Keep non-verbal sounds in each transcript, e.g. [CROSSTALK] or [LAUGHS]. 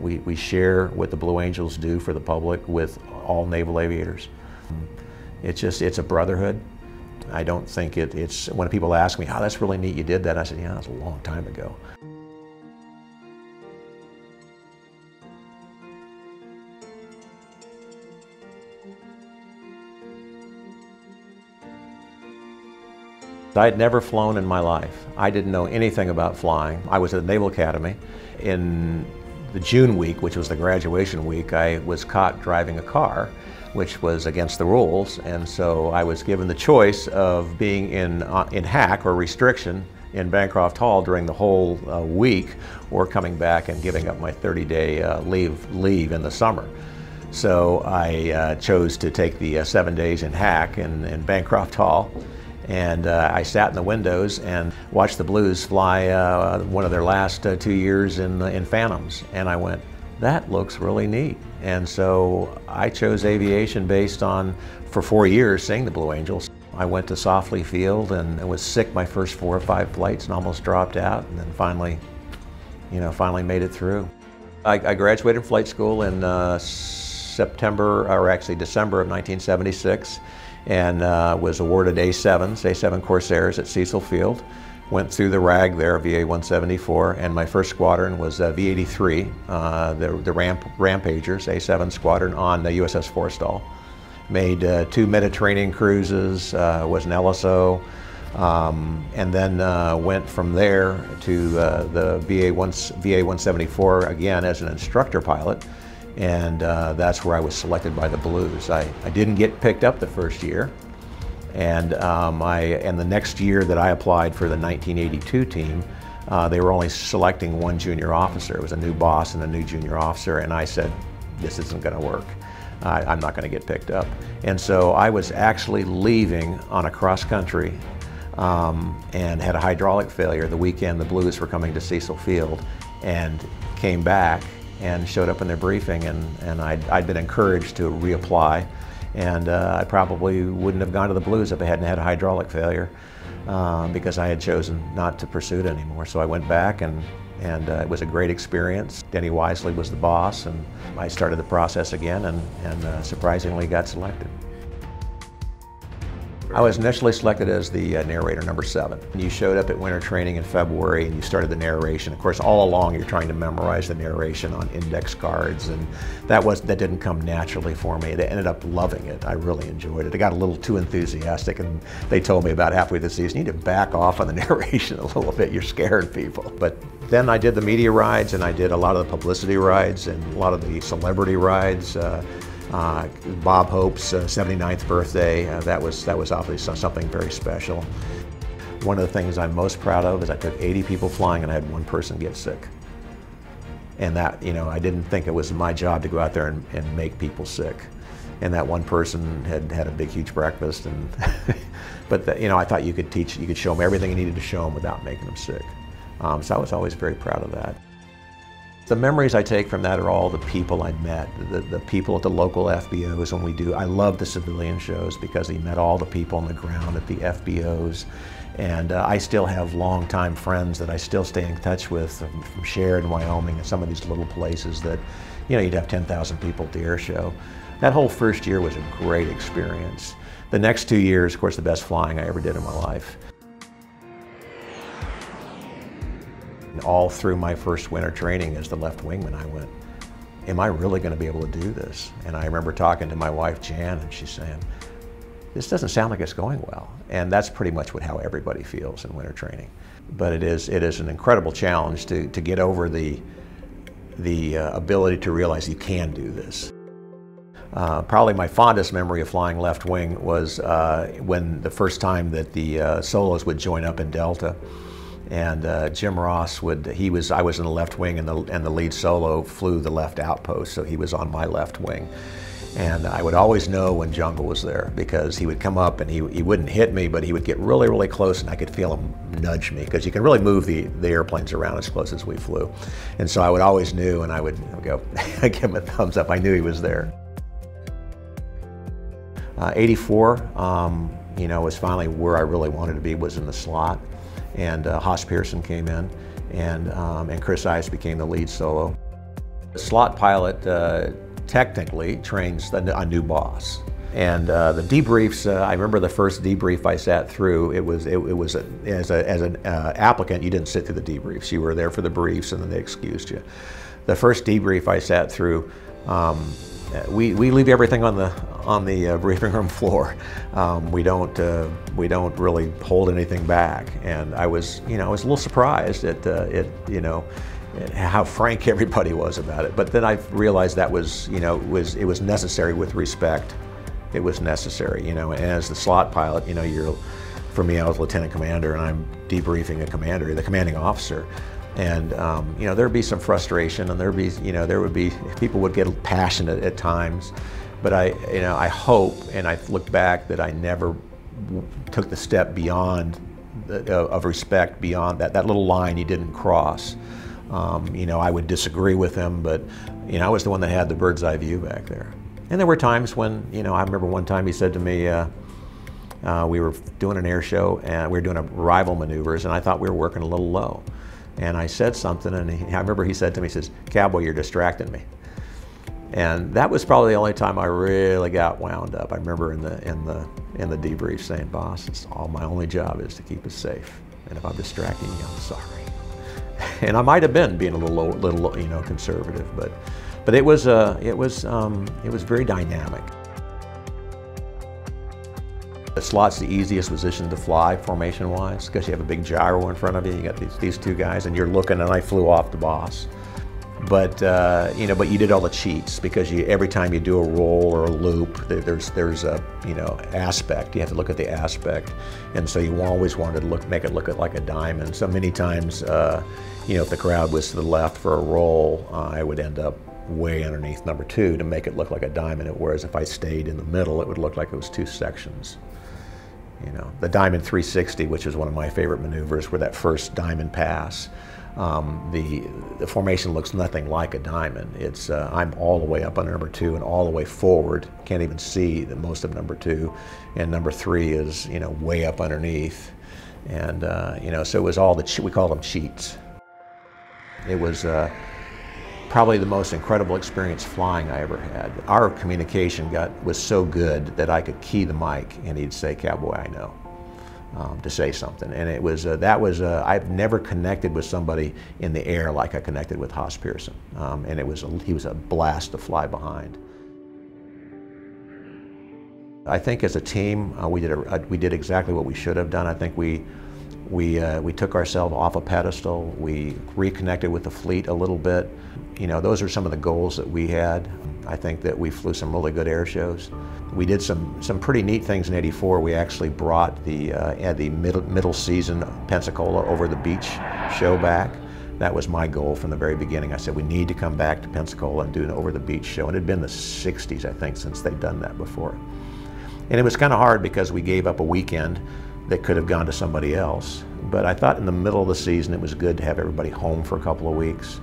We, we share what the Blue Angels do for the public with all naval aviators. It's just, it's a brotherhood. I don't think it, it's, when people ask me, oh, that's really neat you did that, I said, yeah, that's a long time ago. I had never flown in my life. I didn't know anything about flying. I was at the Naval Academy. In the June week, which was the graduation week, I was caught driving a car, which was against the rules, and so I was given the choice of being in, uh, in hack or restriction in Bancroft Hall during the whole uh, week, or coming back and giving up my 30-day uh, leave, leave in the summer. So I uh, chose to take the uh, seven days in hack in, in Bancroft Hall. And uh, I sat in the windows and watched the Blues fly uh, one of their last uh, two years in, in Phantoms. And I went, that looks really neat. And so I chose aviation based on, for four years, seeing the Blue Angels. I went to Saufley Field and was sick my first four or five flights and almost dropped out. And then finally, you know, finally made it through. I, I graduated flight school in uh, September, or actually December of 1976 and uh, was awarded A7s, A7 Corsairs at Cecil Field. Went through the RAG there, VA 174, and my first squadron was uh, V83, uh, the, the ramp, Rampagers, A7 squadron on the USS Forrestal. Made uh, two Mediterranean cruises, uh, was an LSO, um, and then uh, went from there to the VA, 1, VA 174 again as an instructor pilot and uh, that's where I was selected by the Blues. I, I didn't get picked up the first year, and um, I and the next year that I applied for the 1982 team, uh, they were only selecting one junior officer. It was a new boss and a new junior officer, and I said, "This isn't going to work. I'm not going to get picked up." And so I was actually leaving on a cross country. Um, and had a hydraulic failure the weekend the Blues were coming to Cecil Field and came back and showed up in their briefing and, and I'd, I'd been encouraged to reapply and uh, I probably wouldn't have gone to the Blues if I hadn't had a hydraulic failure um, because I had chosen not to pursue it anymore. So I went back and, and uh, it was a great experience. Denny Wisely was the boss and I started the process again and, and uh, surprisingly got selected. I was initially selected as the uh, narrator, number seven. You showed up at winter training in February and you started the narration. Of course, all along you're trying to memorize the narration on index cards and that was that didn't come naturally for me. I ended up loving it. I really enjoyed it. I got a little too enthusiastic and they told me about halfway through the season, you need to back off on the [LAUGHS] narration a little bit. You're scaring people. But then I did the media rides and I did a lot of the publicity rides and a lot of the celebrity rides. Uh, uh, Bob Hope's uh, 79th birthday, uh, that, was, that was obviously something very special. One of the things I'm most proud of is I took 80 people flying and I had one person get sick. And that, you know, I didn't think it was my job to go out there and, and make people sick. And that one person had had a big, huge breakfast. And [LAUGHS] but, the, you know, I thought you could teach, you could show them everything you needed to show them without making them sick. Um, so I was always very proud of that. The memories I take from that are all the people I met, the, the people at the local FBOs when we do. I love the civilian shows because he met all the people on the ground at the FBOs. And uh, I still have longtime friends that I still stay in touch with from, from Sheridan, Wyoming, and some of these little places that, you know, you'd have 10,000 people at the air show. That whole first year was a great experience. The next two years, of course, the best flying I ever did in my life. All through my first winter training as the left wingman, I went, am I really going to be able to do this? And I remember talking to my wife, Jan, and she's saying, this doesn't sound like it's going well. And that's pretty much what, how everybody feels in winter training. But it is, it is an incredible challenge to, to get over the, the uh, ability to realize you can do this. Uh, probably my fondest memory of flying left wing was uh, when the first time that the uh, solos would join up in Delta and uh, Jim Ross would he was I was in the left wing and the and the lead solo flew the left outpost so he was on my left wing. And I would always know when Jungle was there because he would come up and he, he wouldn't hit me but he would get really really close and I could feel him nudge me because you can really move the, the airplanes around as close as we flew. And so I would always knew and I would go [LAUGHS] give him a thumbs up. I knew he was there. Uh, 84 um, you know was finally where I really wanted to be was in the slot and uh, Hoss Pearson came in, and, um, and Chris Ives became the lead solo. The slot pilot uh, technically trains a new boss. And uh, the debriefs, uh, I remember the first debrief I sat through, it was, it, it was a, as, a, as an uh, applicant, you didn't sit through the debriefs. You were there for the briefs and then they excused you. The first debrief I sat through, um, we, we leave everything on the, on the uh, [LAUGHS] briefing room floor. Um, we, don't, uh, we don't really hold anything back. And I was, you know, I was a little surprised at, uh, it, you know, how frank [LAUGHS] everybody was about it. But then I realized that was, you know, was, it was necessary with respect it was necessary, you know. And as the slot pilot, you know, you're, for me, I was lieutenant commander, and I'm debriefing a commander, the commanding officer. And um, you know, there'd be some frustration, and there'd be, you know, there would be people would get passionate at times. But I, you know, I hope, and I look back that I never took the step beyond the, of respect beyond that that little line he didn't cross. Um, you know, I would disagree with him, but you know, I was the one that had the bird's eye view back there. And there were times when, you know, I remember one time he said to me, uh, uh, we were doing an air show and we were doing arrival maneuvers and I thought we were working a little low. And I said something and he, I remember he said to me, he says, Cowboy, you're distracting me. And that was probably the only time I really got wound up. I remember in the, in the, in the debrief saying, boss, it's all my only job is to keep us safe. And if I'm distracting you, I'm sorry. [LAUGHS] And I might have been being a little, little you know, conservative, but but it was, uh, it was, um, it was very dynamic. The slot's the easiest position to fly formation-wise because you have a big gyro in front of you. You got these, these two guys and you're looking and I flew off the boss. But, uh, you know, but you did all the cheats because you, every time you do a roll or a loop, there's, there's a, you know, aspect. You have to look at the aspect. And so you always wanted to look, make it look like a diamond. So many times, uh, you know, if the crowd was to the left for a roll, uh, I would end up way underneath number two to make it look like a diamond, whereas if I stayed in the middle, it would look like it was two sections. You know, the diamond 360, which is one of my favorite maneuvers, where that first diamond pass, um, the, the formation looks nothing like a diamond. It's, uh, I'm all the way up on number two and all the way forward. Can't even see the most of number two. And number three is, you know, way up underneath. And, uh, you know, so it was all the, we call them cheats. It was, uh, probably the most incredible experience flying I ever had. Our communication got was so good that I could key the mic and he'd say, "Cowboy, I know," um, to say something. And it was uh, that was uh, I've never connected with somebody in the air like I connected with Hoss Pearson, um, and it was a, he was a blast to fly behind. I think as a team, uh, we did a, we did exactly what we should have done. I think we we, uh, we took ourselves off a pedestal. We reconnected with the fleet a little bit. You know, those are some of the goals that we had. I think that we flew some really good air shows. We did some, some pretty neat things in 84. We actually brought the, uh, the middle, middle season Pensacola over the beach show back. That was my goal from the very beginning. I said, we need to come back to Pensacola and do an over the beach show. And it had been the 60s, I think, since they'd done that before. And it was kind of hard because we gave up a weekend that could have gone to somebody else. But I thought in the middle of the season it was good to have everybody home for a couple of weeks.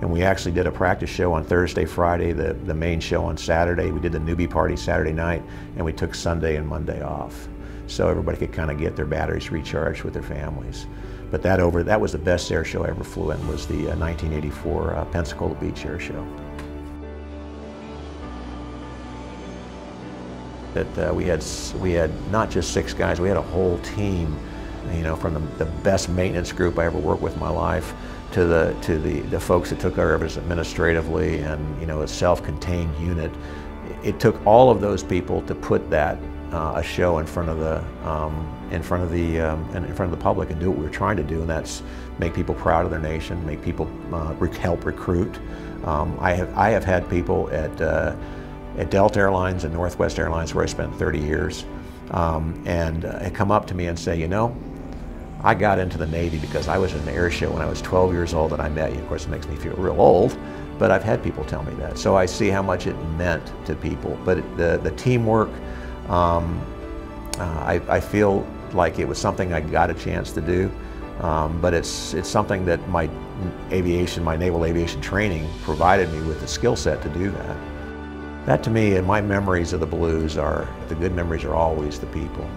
And we actually did a practice show on Thursday, Friday, the, the main show on Saturday. We did the newbie party Saturday night, and we took Sunday and Monday off. So everybody could kind of get their batteries recharged with their families. But that over that was the best air show I ever flew in was the uh, 1984 uh, Pensacola Beach Air Show. That uh, we had we had not just six guys, we had a whole team, you know, from the, the best maintenance group I ever worked with in my life to the to the, the folks that took care of us administratively and you know a self-contained unit. It took all of those people to put that uh, a show in front of the um, in front of the um, in front of the public and do what we were trying to do, and that's make people proud of their nation, make people uh, help recruit. Um, I have I have had people at uh, at Delta Airlines and Northwest Airlines, where I spent 30 years, um, and uh, come up to me and say, you know, I got into the Navy because I was in an air show when I was 12 years old and I met you. Of course, it makes me feel real old, but I've had people tell me that. So I see how much it meant to people. But the, the teamwork, um, uh, I, I feel like it was something I got a chance to do. Um, but it's, it's something that my aviation, my naval aviation training provided me with the skill set to do that. That to me, and my memories of the blues are, the good memories are always the people.